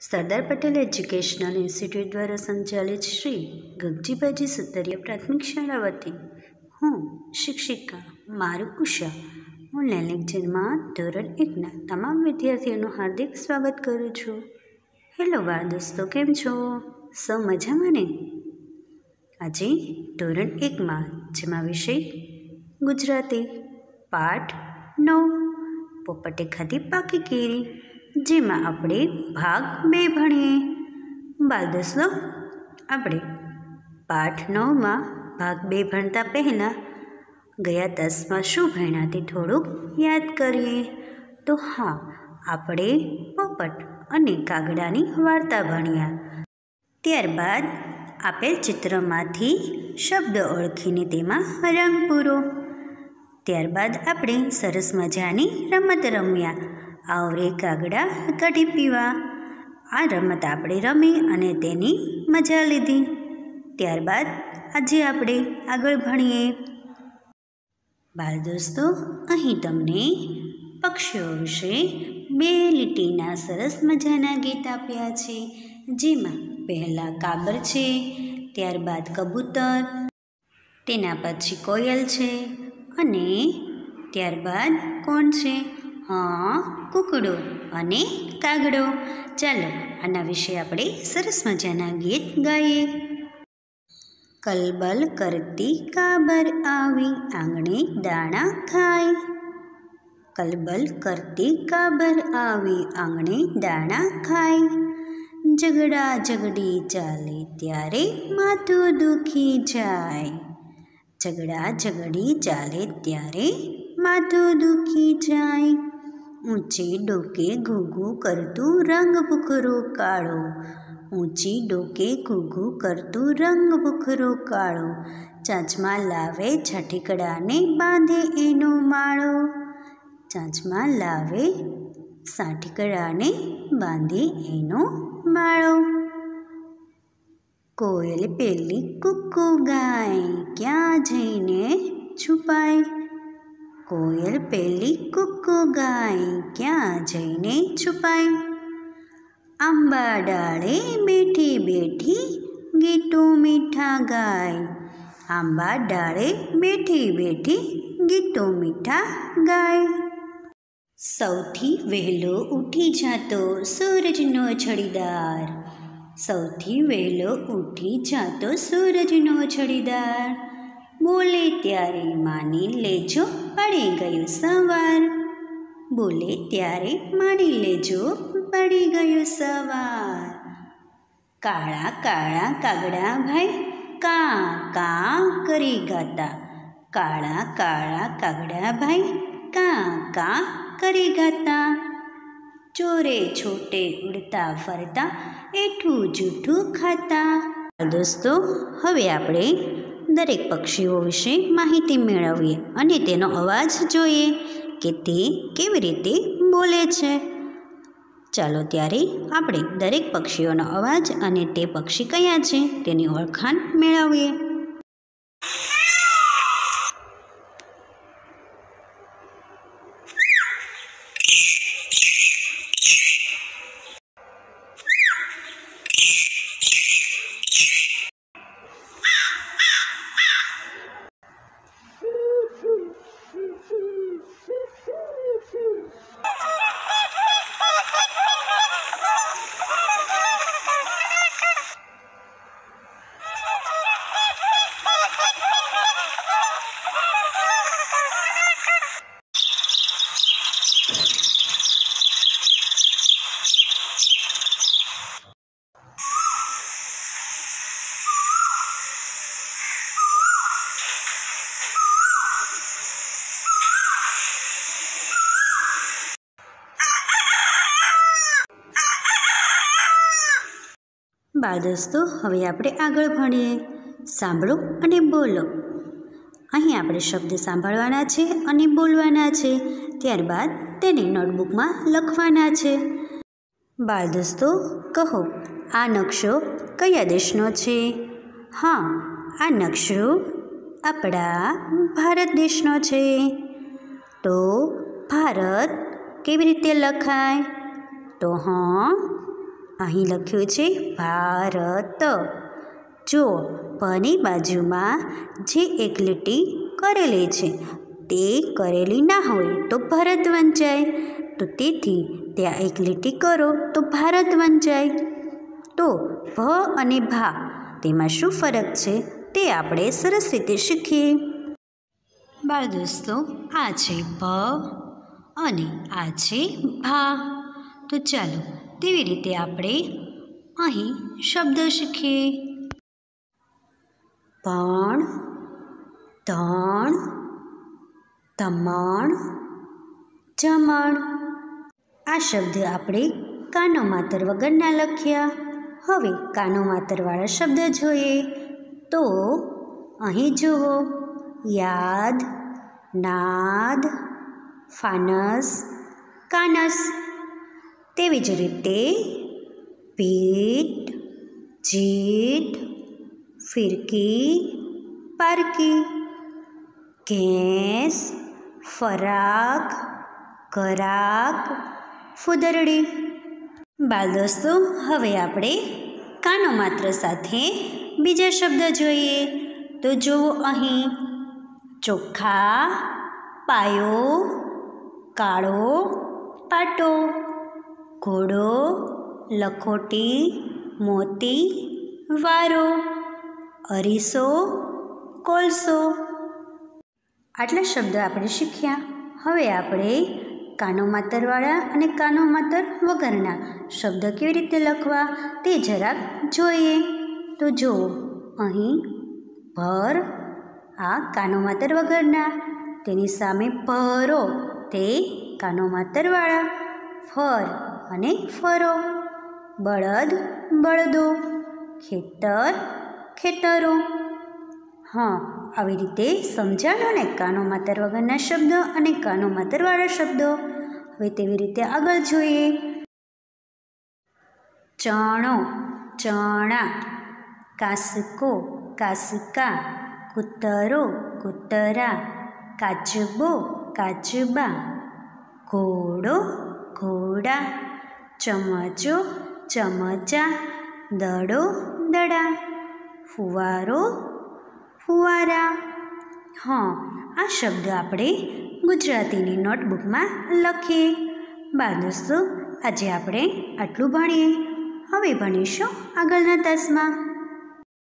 Sardar Patel educational institute દ્વારા સંચાલિત શ્રી ગગજીભાજી સુતરિયા પ્રાથમિક શાળા વતી હું શિક્ષિકા મારું ઉષા હું લેક્ચરમાં ધોરણ એકના તમામ વિદ્યાર્થીઓનું હાર્દિક સ્વાગત કરું છું. હેલો બાળ દોસ્તો, કેમ છો? સૌ મજામાં ને? આજે ધોરણ એકમાં જેમાં વિષય ગુજરાતી, પાઠ નવ. પોપટે ખાધી પાકી કેરી. જેમાં આપણે ભાગ બે ભણીએ. બાલ દોસ્તો આપણે પાઠ નવમાં ભાગ બે ભણતા પહેલાં ગયા દસમાં શું ભણ્યા તે થોડુંક યાદ કરીએ. તો હા, આપણે પોપટ અને કાગડાની વાર્તા ભણ્યા. ત્યારબાદ આપેલ ચિત્રમાંથી શબ્દ ઓળખીને તેમાં રંગ પૂરો. ત્યારબાદ આપણે સરસ મજાની રમત રમ્યા. આવરે કાગડા કાઢી પીવા. આ રમત આપણે રમી અને તેની મજા લીધી. ત્યારબાદ આજે આપણે આગળ ભણીએ. બાળ દોસ્તો, અહીં તમને પક્ષીઓ વિશે બે લીટીના સરસ મજાના ગીત આપ્યા છે. જેમાં પહેલાં કાબર છે, ત્યારબાદ કબૂતર, તેના પછી કોયલ છે અને ત્યારબાદ કોણ છે? કુકડો અને કાગડો. ચાલો, આના વિશે આપણે સરસ મજાના ગીત ગાઈએ. કલબલ કરતી કાબર આવી, આંગણે દાણા ખાય. કલબલ કરતી કાબર આવી, આંગણે દાણા ખાય. ઝઘડા ઝઘડી ચાલે ત્યારે માથું દુખી જાય. ઝઘડા ઝઘડી ચાલે ત્યારે માથું દુખી જાય. ઊંચી ડોકે ઘૂઘું કરતું રંગ ભૂખરો કાળો. ઊંચી ડોકે ઘૂઘું કરતું રંગ ભૂખરો કાળો. ચાંચમાં લાવે છઠીકડાને બાંધે એનો માળો. ચાંચમાં લાવે સાઠીકડાને બાંધે એનો માળો. કોયલ પેલી કુક્કુ ગાય ક્યાં જઈને છુપાય? કોયલ પેલી કુક્કુ ગાય ક્યાં જઈને છુપાય? આંબા ડાળે બેઠી બેઠી ગીતો મીઠા ગાય. આંબા ડાળે બેઠી બેઠી ગીતો મીઠા ગાય. સૌથી વહેલો ઉઠી જાતો સૂરજનો છડીદાર. સૌથી વહેલો ઉઠી જાતો સૂરજનો છડીદાર. બોલે ત્યારે માની લેજો, પડી ગયું સવાર. બોલે ત્યારે માની લેજો, પડી ગયું સવાર. કાળા કાળા કાગડા ભાઈ, કા કા કરી ગાતા. કાળા કાળા કાગડા ભાઈ, કા કા કરી ગાતા. ચોરે છોટે ઉડતા ફરતા, એઠું જૂઠું ખાતા. દોસ્તો, હવે આપણે દરેક પક્ષીઓ વિશે માહિતી મેળવીએ અને તેનો અવાજ જોઈએ કે તે કેવી રીતે બોલે છે. ચાલો ત્યારે આપણે દરેક પક્ષીઓનો અવાજ અને તે પક્ષી કયા છે તેની ઓળખાણ મેળવીએ. બાળ દોસ્તો હવે આપણે આગળ ભણીએ. સાંભળો અને બોલો. અહીં આપણે શબ્દ સાંભળવાના છે અને બોલવાના છે. ત્યારબાદ તેને નોટબુકમાં લખવાના છે. બાળ દોસ્તો કહો, આ નકશો કયા દેશનો છે? હા, આ નકશો આપણા ભારત દેશનો છે. તો ભારત કેવી રીતે લખાય? તો હા અહીં લખ્યું છે, ભારત. જો પની બાજુમાં જે એક લીટી કરેલી છે, તે કરેલી ના હોય તો ભરત વંચાય તો તેથી ત્યાં એક લીટી કરો તો ભારત વંચાય તો ભ અને ભા, તેમાં શું ફરક છે, તે આપણે સરસ રીતે શીખીએ. બાળ દોસ્તો, આ છે ભ અને આ છે ભા. તો ચાલો તેવી રીતે આપણે અહીં શબ્દ શીખીએ. પણ તણ, તમણ, જમણ. આ શબ્દ આપણે કાનો માતર વગરના લખ્યા. હવે કાનો માતરવાળા શબ્દ જોઈએ. તો અહીં જુઓ. યાદ, નાદ, ફાનસ, કાનસ. તેવી જ રીતે પીઠ જીટ ફિરકી, પારકી, ઘેંસ, ફરાક, કરાક, ફુદરડી. બાલ દોસ્તો, હવે આપણે કાનો માત્ર સાથે બીજા શબ્દ જોઈએ. તો જુઓ અહીં. ચોખ્ખા, પાયો, કાળો, પાટો. ઘોડો, લખોટી, મોતી, વારો, અરીસો, કોલસો. આટલા શબ્દ આપણે શીખ્યા. હવે આપણે કાનો માતરવાળા અને કાનો માતર વગરના શબ્દ કેવી રીતે લખવા તે જરાક જોઈએ. તો જુઓ, અહીં ભર આ કાનો માતર વગરના, તેની સામે ભરો તે કાનો માતરવાળા. ફર અને ફરો. બળદ બળદો, ખેતર ખેતરો. હા, આવી રીતે સમજાણો ને કાનો માતર વગરના શબ્દો અને કાનો માતરવાળા શબ્દો. હવે તેવી રીતે આગળ જોઈએ. ચણો, ચણા, કાસકો, કાસકા, કૂતરો, કૂતરા, કાચબો, કાચબા, ઘોડો, ઘોડા. ચમચો, ચમચા, દડો, દડા, ફુવારો, ફુવારા. હા, આ શબ્દ આપણે ગુજરાતીની નોટબુકમાં લખીએ. બા દોસ્તો, આજે આપણે આટલું ભણીએ. હવે ભણીશું આગળના તાસમાં